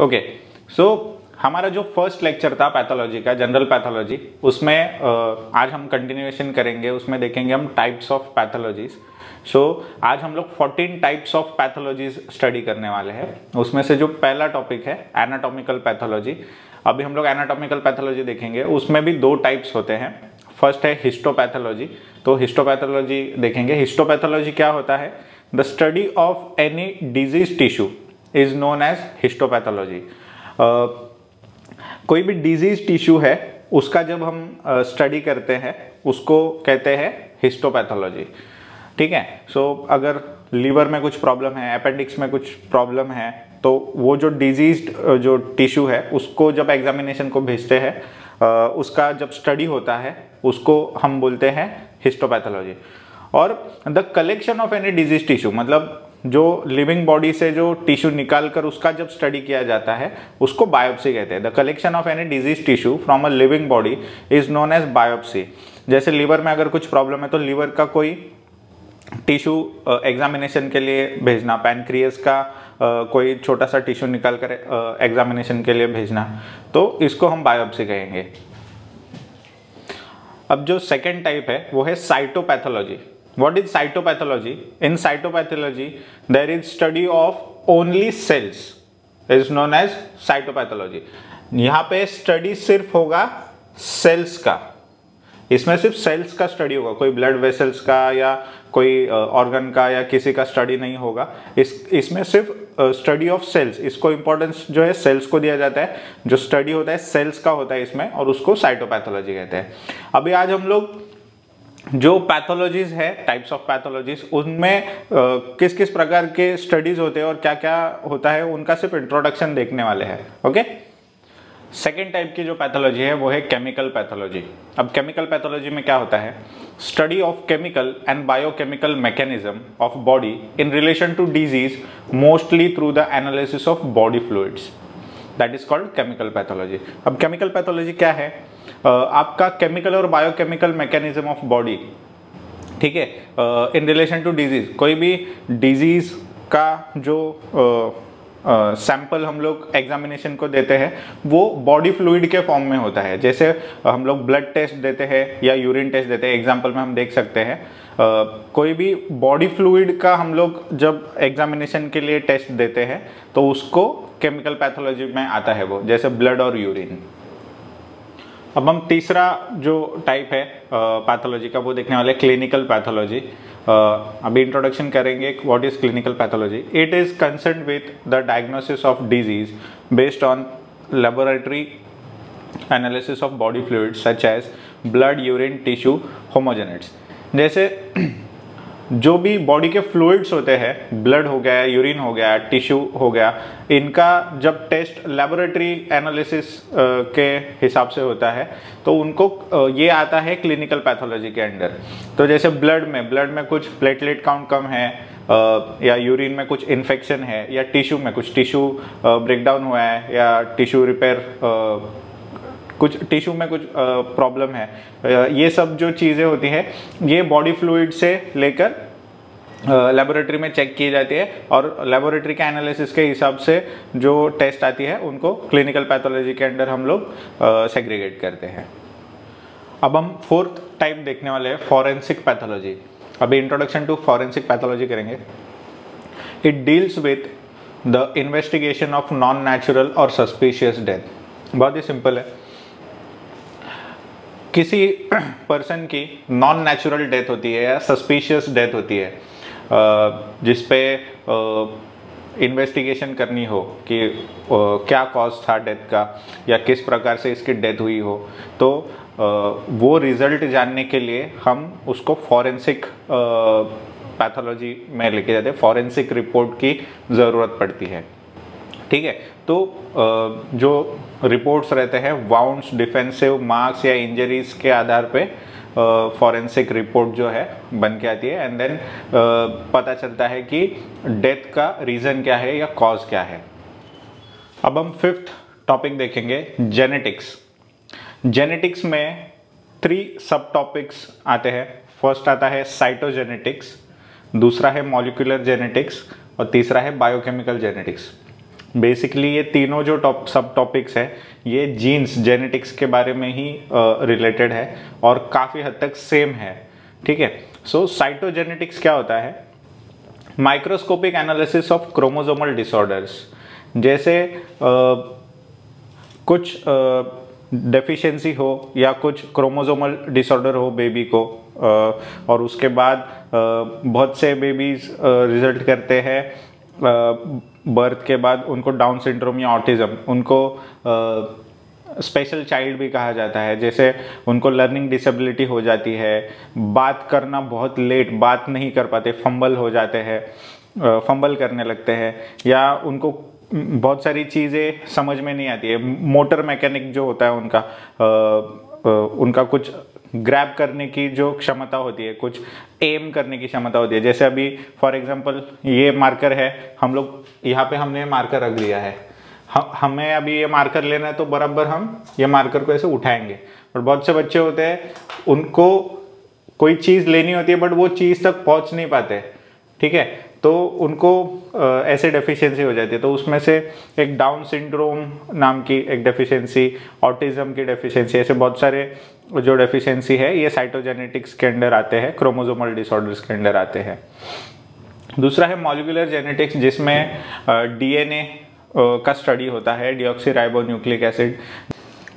Okay so हमारा जो first lecture था पैथोलॉजी का जनरल पैथोलॉजी उसमें आज हम कंटिन्यूएशन करेंगे, उसमें देखेंगे हम टाइप्स ऑफ़ पैथोलॉजीज सो आज हम लोग 14 टाइप्स ऑफ़ पैथोलॉजीज स्टडी करने वाले हैं। उसमें से जो पहला टॉपिक है एनाटॉमिकल पैथोलॉजी अभी हम लोग एनाटॉमिकल पैथोलॉजी देखेंगे, उसमें भी दो टाइप्स होते हैं। फ़र्स्ट है हिस्टोपैथोलॉजी तो हिस्टोपैथोलॉजी देखेंगे। हिस्टोपैथोलॉजी क्या होता है? The study of any disease tissue is known as histopathology कोई भी डिज़ीज़ टिश्यू है उसका जब हम स्टडी करते हैं उसको कहते हैं हिस्टोपैथोलॉजी ठीक है? सो so, अगर लीवर में कुछ प्रॉब्लम है अपेंडिक्स में कुछ प्रॉब्लम है तो वो जो डिज़ीज़ जो टिश्यू है उसको जब एग्जामिनेशन को भेजते हैं उसका जब स्टडी होता है उसको हम बोलते हैं हिस्टोपैथोलॉजी और the collection of any disease tissue मतलब जो लिविंग बॉडी से जो टिश्यू निकाल कर उसका जब स्टडी किया जाता है उसको बायोप्सी कहते हैं। The collection of any disease tissue from a living body is known as biopsy जैसे लीवर में अगर कुछ प्रॉब्लम है तो लीवर का कोई टिश्यू एग्जामिनेशन के लिए भेजना पैनक्रियस का uh, कोई छोटा सा टिश्यू निकाल कर एग्जामिनेशन के लिए भेजना तो इसको हम बायोप्सी कहेंगे। अब जो सेकेंड टाइप है वो है cytopathology what is cytopathology? In cytopathology, there is study of only cells. Is known as cytopathology. यहाँ पे स्टडी सिर्फ़ होगा सेल्स का। इसमें सिर्फ़ सेल्स का स्टडी होगा। कोई ब्लड वेसल्स का या कोई ऑर्गन का या किसी का स्टडी नहीं होगा। इस, इसमें सिर्फ़ स्टडी ऑफ़ सेल्स इसको इंपॉर्टेंस जो है सेल्स को दिया जाता है। जो स्टडी होता है सेल्स का होता है इसमें और उसको साइटोपैथोलॉजी कहते हैं। अभी आज हम लोग जो पैथोलॉजीज है टाइप्स ऑफ़ पैथोलॉजीज उनमें किस किस प्रकार के स्टडीज़ होते हैं और क्या क्या होता है, उनका सिर्फ़ इंट्रोडक्शन देखने वाले हैं ओके सेकेंड टाइप की जो पैथोलॉजी है, वो है केमिकल पैथोलॉजी अब केमिकल पैथोलॉजी में क्या होता है? Study of chemical and biochemical mechanism of body in relation to disease mostly through the analysis of body fluids that is called chemical pathology अब केमिकल पैथोलॉजी क्या है? uh, आपका chemical और बायोकेमिकल मैकेनिज्म ऑफ़ बॉडी ठीक है? इन relation to disease कोई भी disease का जो सैंपल uh, हम लोग एग्जामिनेशन को देते हैं वो बॉडी फ्लूइड के फॉर्म में होता है। जैसे हम लोग ब्लड टेस्ट देते हैं या यूरिन टेस्ट देते हैं एग्ज़ाम्पल में हम देख सकते हैं। कोई भी बॉडी फ्लूइड का हम लोग जब एग्जामिनेशन के लिए टेस्ट देते हैं तो उसको केमिकल पैथोलॉजी में आता है वो, जैसे ब्लड और यूरिन अब हम तीसरा जो टाइप है पैथोलॉजी का, वो देखने वाले क्लिनिकल पैथोलॉजी अभी इंट्रोडक्शन करेंगे what is clinical pathology it is concern with the diagnosis of disease based on laboratory analysis of body fluid such as blood urine tissue homogenates जैसे जो भी बॉडी के फ्लूइड्स होते हैं ब्लड हो गया यूरिन हो गया टिश्यू हो गया, इनका जब टेस्ट लेबोरेटरी एनालिसिस के हिसाब से होता है तो उनको ये आता है क्लिनिकल पैथोलॉजी के अंडर तो जैसे ब्लड में ब्लड में कुछ प्लेटलेट काउंट कम है या यूरिन में कुछ इन्फेक्शन है, या टिश्यू में कुछ टिश्यू ब्रेकडाउन हुआ है, या टिश्यू रिपेयर कुछ टिश्यू में कुछ प्रॉब्लम है। ये सब जो चीज़ें होती हैं, ये बॉडी फ्लूइड से लेकर लेबोरेटरी में चेक की जाती है और लेबोरेटरी के एनालिसिस के हिसाब से जो टेस्ट आती है, उनको क्लिनिकल पैथोलॉजी के अंडर हम लोग सेग्रीगेट करते हैं। अब हम फोर्थ टाइप देखने वाले हैं फॉरेंसिक पैथोलॉजी अभी इंट्रोडक्शन टू फॉरेंसिक पैथोलॉजी करेंगे। It deals with the investigation of non natural और सस्पिशियस डेथ बहुत ही सिंपल है। किसी पर्सन की नॉन नेचुरल डेथ होती है या सस्पिशियस डेथ होती है जिसपे इन्वेस्टिगेशन करनी हो कि क्या कॉज था डेथ का या किस प्रकार से इसकी डेथ हुई हो तो वो रिज़ल्ट जानने के लिए हम उसको फॉरेंसिक पैथोलॉजी में लेके जाते हैं। फॉरेंसिक रिपोर्ट की ज़रूरत पड़ती है। ठीक है? तो जो रिपोर्ट्स रहते हैं वाउंड्स डिफेंसिव मार्क्स या इंजरीज के आधार पे फॉरेंसिक रिपोर्ट जो है, बन के आती है। एंड देन पता चलता है कि डेथ का रीज़न क्या है या कॉज क्या है। अब हम फिफ्थ टॉपिक देखेंगे जेनेटिक्स जेनेटिक्स में थ्री सब टॉपिक्स आते हैं। फ़र्स्ट आता है साइटोजेनेटिक्स दूसरा है मॉलिकुलर जेनेटिक्स और तीसरा है बायोकेमिकल जेनेटिक्स बेसिकली ये तीनों जो टॉप सब टॉपिक्स हैं ये जीन्स जेनेटिक्स के बारे में ही रिलेटेड uh, है और काफ़ी हद तक सेम है ठीक है? सो साइटोजेनेटिक्स क्या होता है? Microscopic analysis of chromosomal disorders जैसे uh, कुछ डेफिशिएंसी हो या कुछ क्रोमोजोमल डिसऑर्डर हो बेबी को और उसके बाद बहुत से बेबीज रिज़ल्ट करते हैं बर्थ के बाद उनको डाउन सिंड्रोम या ऑटिज्म, उनको स्पेशल चाइल्ड भी कहा जाता है, जैसे उनको लर्निंग डिसेबिलिटी हो जाती है, बात करना बहुत लेट बात नहीं कर पाते फंबल हो जाते हैं फंबल करने लगते हैं, या उनको बहुत सारी चीज़ें समझ में नहीं आती है, मोटर मैकेनिक जो होता है उनका उनका कुछ ग्रैब करने की जो क्षमता होती है, कुछ एम करने की क्षमता होती है। जैसे अभी फॉर एग्जांपल ये मार्कर है, हम लोग, यहाँ पे हमने मार्कर रख दिया है। हमें अभी ये मार्कर लेना है तो बराबर हम ये मार्कर को ऐसे उठाएँगे। और बहुत से बच्चे होते हैं, उनको कोई चीज़ लेनी होती है बट वो चीज़ तक पहुँच नहीं पाते। ठीक है? तो उनको ऐसे डेफिशिएंसी हो जाती है। तो उसमें से एक डाउन सिंड्रोम नाम की एक डेफिशिएंसी ऑटिज्म की डेफिशिएंसी ऐसे बहुत सारे जो डेफिशिएंसी है, ये साइटोजेनेटिक्स के अंडर आते हैं क्रोमोजोमल डिसऑर्डर्स के अंडर आते हैं। दूसरा है मॉलिकुलर जेनेटिक्स जिसमें डीएनए का स्टडी होता है deoxyribonucleic acid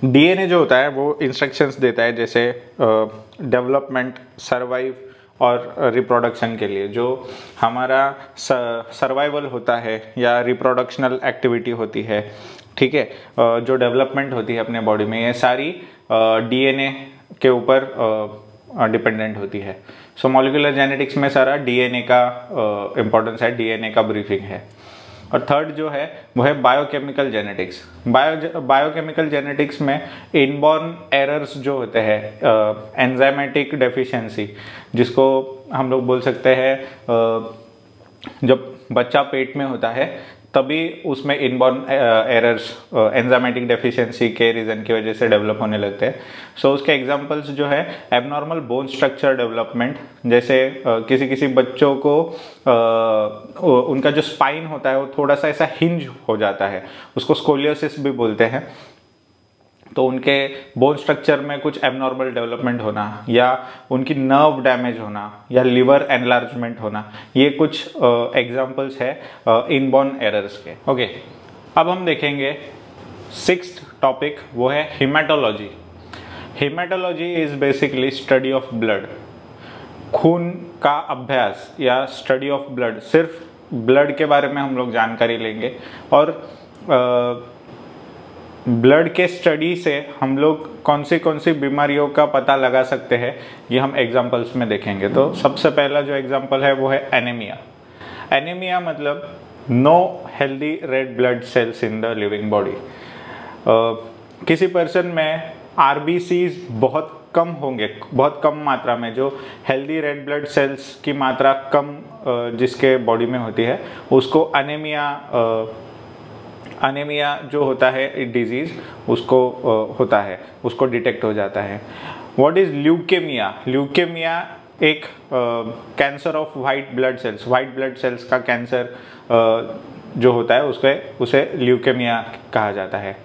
DNA जो होता है, वो इंस्ट्रक्शंस देता है, जैसे डेवलपमेंट सर्वाइव और रिप्रोडक्शन के लिए, जो हमारा सर्वाइवल होता है या रिप्रोडक्शनल एक्टिविटी होती है, ठीक है? जो डेवलपमेंट होती है अपने बॉडी में, ये सारी डीएनए के ऊपर डिपेंडेंट होती है। सो मॉलिकुलर जेनेटिक्स में सारा डीएनए का इम्पोर्टेंस है डीएनए का ब्रीफिंग है। और थर्ड जो है वह है biochemical genetics bio biochemical genetics में इनबॉर्न एरर्स जो होते हैं एंजाइमेटिक डेफिशिएंसी जिसको हम लोग बोल सकते हैं जब बच्चा पेट में होता है तभी उसमें इनबॉर्न एरर्स एंजामेटिक डेफिशिएंसी के रीज़न की वजह से डेवलप होने लगते हैं। सो so, उसके एग्जांपल्स जो है एबनॉर्मल बोन स्ट्रक्चर डेवलपमेंट जैसे uh, किसी किसी बच्चों को uh, उनका जो स्पाइन होता है वो थोड़ा सा ऐसा हिंज हो जाता है। उसको स्कोलियोसिस भी बोलते हैं। तो उनके बोन स्ट्रक्चर में कुछ एबनॉर्मल डेवलपमेंट होना, या उनकी नर्व डैमेज होना, या लिवर एनलार्जमेंट होना, ये कुछ एग्जाम्पल्स है इनबॉर्न एरर्स के ओके okay. अब हम देखेंगे सिक्स टॉपिक वो है haematology haematology is basically study of blood खून का अभ्यास या स्टडी ऑफ़ ब्लड सिर्फ़ ब्लड के बारे में हम लोग जानकारी लेंगे, और ब्लड के स्टडी से हम लोग कौन सी कौन सी बीमारियों का पता लगा सकते हैं, ये हम एग्जांपल्स में देखेंगे। तो सबसे पहला जो एग्जांपल है, वो है एनीमिया एनीमिया मतलब no healthy red blood cells in the living body किसी पर्सन में आर बहुत कम होंगे, बहुत कम मात्रा में, जो हेल्दी रेड ब्लड सेल्स की मात्रा कम जिसके बॉडी में होती है, उसको अनेमिया अनेमिया जो होता है डिज़ीज़ उसको होता है, उसको डिटेक्ट हो जाता है। व्हाट इज़ ल्यूकेमिया ल्यूकेमिया एक cancer of white blood cells white blood cells का कैंसर जो होता है, उसके, उसे ल्यूकेमिया कहा जाता है।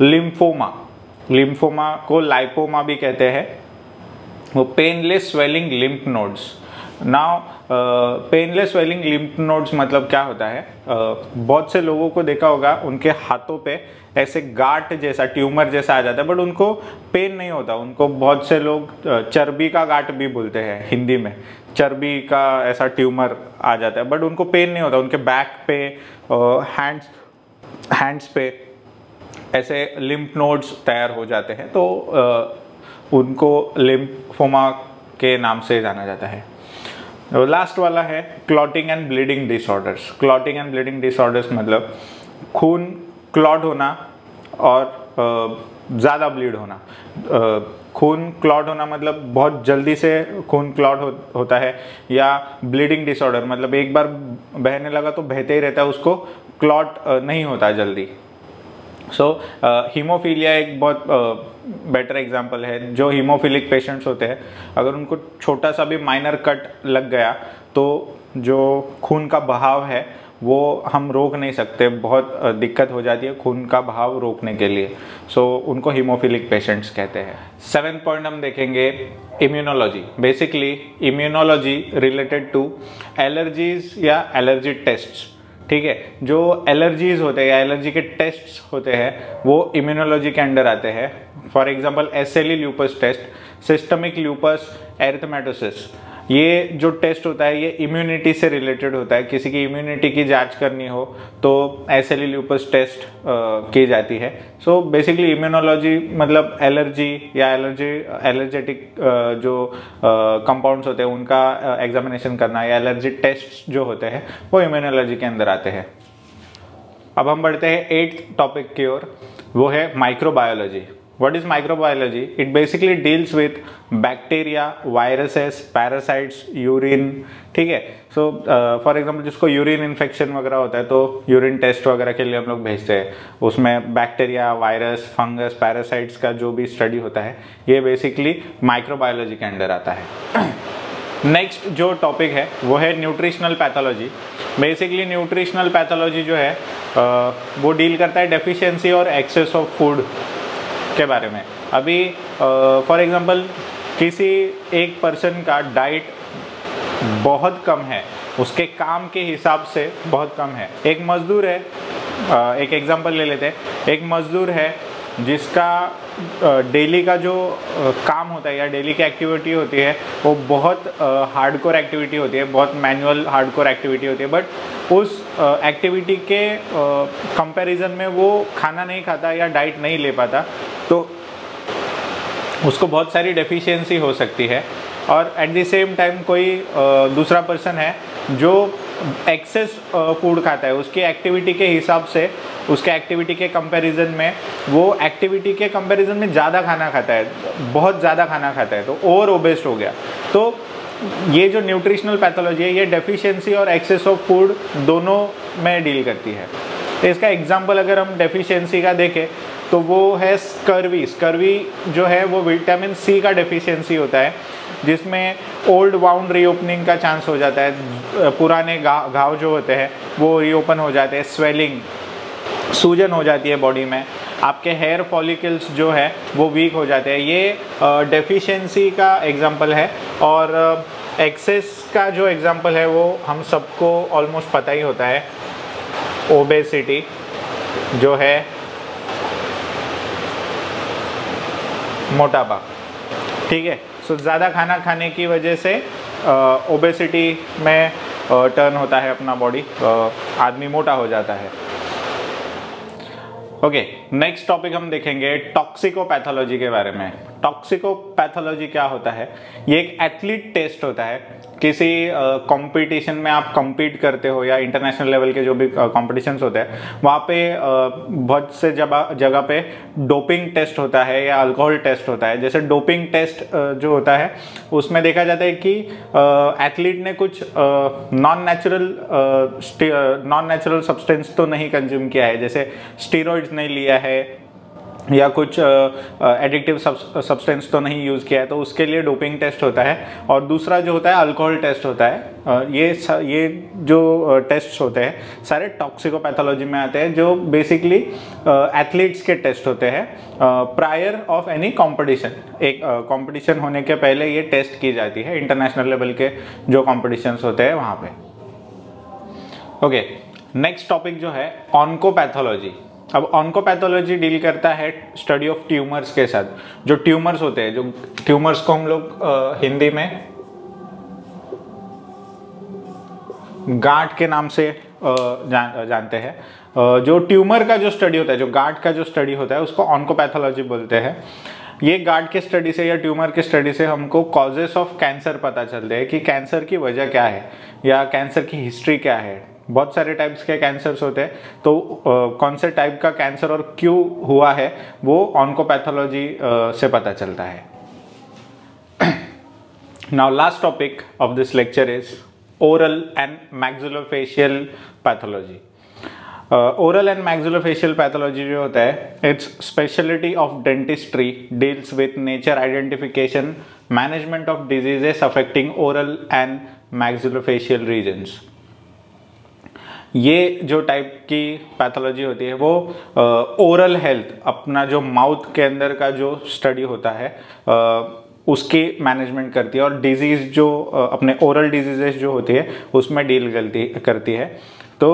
लिम्फोमा लिम्फोमा को लाइपोमा भी कहते हैं। वो painless swelling lymph nodes now painless swelling lymph nodes मतलब क्या होता है? Uh, बहुत से लोगों को देखा होगा उनके हाथों पे ऐसे गांठ जैसा ट्यूमर जैसा आ जाता है बट उनको पेन नहीं होता। उनको बहुत से लोग चर्बी का गांठ भी बोलते हैं हिंदी में। चर्बी का ऐसा ट्यूमर आ जाता है बट उनको पेन नहीं होता। उनके बैक पे हैंड्स हैंड्स पे ऐसे लिम्फ नोड्स तैयार हो जाते हैं। तो uh, उनको लिम्फोमा के नाम से जाना जाता है। लास्ट वाला है clotting and bleeding disorders clotting and bleeding disorders मतलब खून क्लॉट होना और ज़्यादा ब्लीड होना। खून क्लॉट होना मतलब बहुत जल्दी से खून क्लॉट हो, होता है या ब्लीडिंग डिसऑर्डर मतलब एक बार बहने लगा तो बहते ही रहता है उसको क्लॉट नहीं होता जल्दी। सो हीमोफीलिया एक बहुत बेटर एग्जांपल है जो हीमोफिलिक पेशेंट्स होते हैं। अगर उनको छोटा सा भी माइनर कट लग गया तो जो खून का बहाव है वो हम रोक नहीं सकते। बहुत दिक्कत हो जाती है खून का भाव रोकने के लिए। सो so, उनको हीमोफिलिक पेशेंट्स कहते हैं। सेवन पॉइंट हम देखेंगे immunology basically immunology related to allergies या एलर्जी टेस्ट्स ठीक है, जो एलर्जीज होते हैं एलर्जी के टेस्ट होते हैं, वो इम्यूनोलॉजी के अंडर आते हैं। For example S L lupus test systemic lupus erythematosus ये जो टेस्ट होता है, ये इम्यूनिटी से रिलेटेड होता है। किसी की इम्यूनिटी की जाँच करनी हो तो एस एल ल्यूपस टेस्ट की जाती है। सो बेसिकली इम्यूनोलॉजी मतलब एलर्जी या एलर्जी एलर्जेटिक जो कंपाउंड्स होते हैं, उनका एग्जामिनेशन करना या एलर्जी टेस्ट जो होते हैं, वो इम्यूनोलॉजी के अंदर आते हैं। अब हम बढ़ते हैं एट टॉपिक की ओर। वो है microbiology what is microbiology? It basically deals with bacteria viruses parasites urine. ठीक है? सो फॉर एग्ज़ाम्पल जिसको यूरिन इन्फेक्शन वगैरह होता है तो यूरिन टेस्ट वगैरह के लिए हम लोग भेजते हैं। उसमें बैक्टीरिया वायरस फंगस पैरासाइट्स का जो भी स्टडी होता है ये बेसिकली माइक्रोबायोलॉजी के अंडर आता है। नेक्स्ट जो टॉपिक है वो है nutritional pathology basically nutritional pathology जो है uh, वो डील करता है डेफिशिएंसी और एक्सेस ऑफ़ फ़ूड के बारे में। अभी फॉर एग्ज़ाम्पल किसी एक पर्सन का डाइट बहुत कम है, उसके काम के हिसाब से बहुत कम है। एक मज़दूर है एक एग्जांपल ले लेते हैं। एक मज़दूर है, जिसका डेली का जो काम होता है या डेली की एक्टिविटी होती है, वो बहुत हार्डकोर एक्टिविटी होती है, बहुत मैनुअल हार्डकोर एक्टिविटी होती है बट उस एक्टिविटी के कंपैरिजन में वो खाना नहीं खाता या डाइट नहीं ले पाता। तो उसको बहुत सारी डेफिशिएंसी हो सकती है। और एट द सेम टाइम कोई दूसरा पर्सन है जो एक्सेस फ़ूड खाता है। उसकी एक्टिविटी के हिसाब से, उसके एक्टिविटी के कंपैरिजन में, वो एक्टिविटी के कंपैरिजन में ज़्यादा खाना खाता है, बहुत ज़्यादा खाना खाता है तो ओवर ओबेस्ट हो गया। तो ये जो न्यूट्रिशनल पैथोलॉजी है, ये डेफिशिएंसी और एक्सेस ऑफ़ फ़ूड दोनों में डील करती है। तो इसका एग्ज़ाम्पल अगर हम डेफिशिएंसी का देखें तो वो है स्कर्वी स्कर्वी जो है वो विटामिन सी का डेफिशिएंसी होता है, जिसमें ओल्ड वाउंड रीओपनिंग का चांस हो जाता है. पुराने घाव जो होते हैं, वो रीओपन हो जाते हैं. स्वेलिंग सूजन हो जाती है बॉडी में. आपके हेयर फॉलिकल्स जो है, वो वीक हो जाते हैं. ये डेफिशिएंसी का एग्जांपल है और एक्सेस का जो एग्जांपल है, वो हम सबको ऑलमोस्ट पता ही होता है. ओबेसिटी जो है मोटापा। ठीक है? सो ज़्यादा खाना खाने की वजह से ओबेसिटी में टर्न होता है अपना बॉडी आदमी मोटा हो जाता है। ओके नेक्स्ट टॉपिक हम देखेंगे टॉक्सिकोपैथोलॉजी के बारे में। टॉक्सिकोपैथोलॉजी क्या होता है? ये एक एथलीट टेस्ट होता है। किसी कंपटीशन uh, में आप compete करते हो या इंटरनेशनल लेवल के जो भी कॉम्पिटिशन uh, होते हैं वहाँ पे uh, बहुत से जगह पे डोपिंग टेस्ट होता है या अल्कोहल टेस्ट होता है। जैसे डोपिंग टेस्ट जो होता है उसमें देखा जाता है कि एथलीट ने कुछ non natural non natural substance तो नहीं कंज्यूम किया है। जैसे स्टीरोइड्स नहीं लिया है या कुछ एडिक्टिव सब्सटेंस तो नहीं यूज़ किया है तो उसके लिए डोपिंग टेस्ट होता है और दूसरा जो होता है अल्कोहल टेस्ट होता है। ये ये जो टेस्ट होते हैं, सारे टॉक्सिकोपैथोलॉजी में आते हैं, जो बेसिकली एथलीट्स के टेस्ट होते हैं प्रायर ऑफ़ एनी कंपटीशन एक कंपटीशन होने के पहले ये टेस्ट की जाती है इंटरनेशनल लेवल के जो कॉम्पिटिशन्स होते हैं वहाँ पर ओके नेक्स्ट टॉपिक जो है ऑनकोपैथोलॉजी अब ऑनकोपैथोलॉजी डील करता है स्टडी ऑफ़ ट्यूमर्स के साथ। जो ट्यूमर्स होते हैं जो ट्यूमर्स को हम लोग हिंदी में गांठ के नाम से जान, जानते हैं। जो ट्यूमर का जो स्टडी होता है जो गांठ का जो स्टडी होता है उसको ऑनकोपैथोलॉजी बोलते हैं। ये गार्ड के स्टडी से या ट्यूमर के स्टडी से हमको कॉजेस ऑफ़ कैंसर पता चलते हैं कि कैंसर की वजह क्या है या कैंसर की हिस्ट्री क्या है। बहुत सारे टाइप्स के कैंसर्स होते हैं। तो कौन से टाइप का कैंसर और क्यों हुआ है, वो ऑनकोपैथोलॉजी से पता चलता है। Now last topic of this lecture is oral and maxillofacial pathology oral and maxillofacial pathology जो होता है it's speciality of dentistry deals with nature identification management of diseases affecting oral and maxillofacial regions ये जो type की pathology होती है वो oral health अपना जो माउथ के अंदर का जो स्टडी होता है उसकी मैनेजमेंट करती है और डिज़ीज़ जो अपने ओरल डिजीजेस जो होती है, उसमें डील करती करती है। तो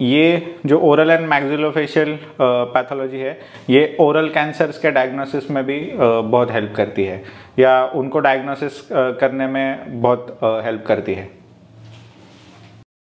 ये जो ओरल एंड मैग्जिलोफेशियल पैथोलॉजी है, ये ओरल कैंसर्स के डायग्नोसिस में भी बहुत हेल्प करती है या उनको डायग्नोसिस करने में बहुत हेल्प करती है।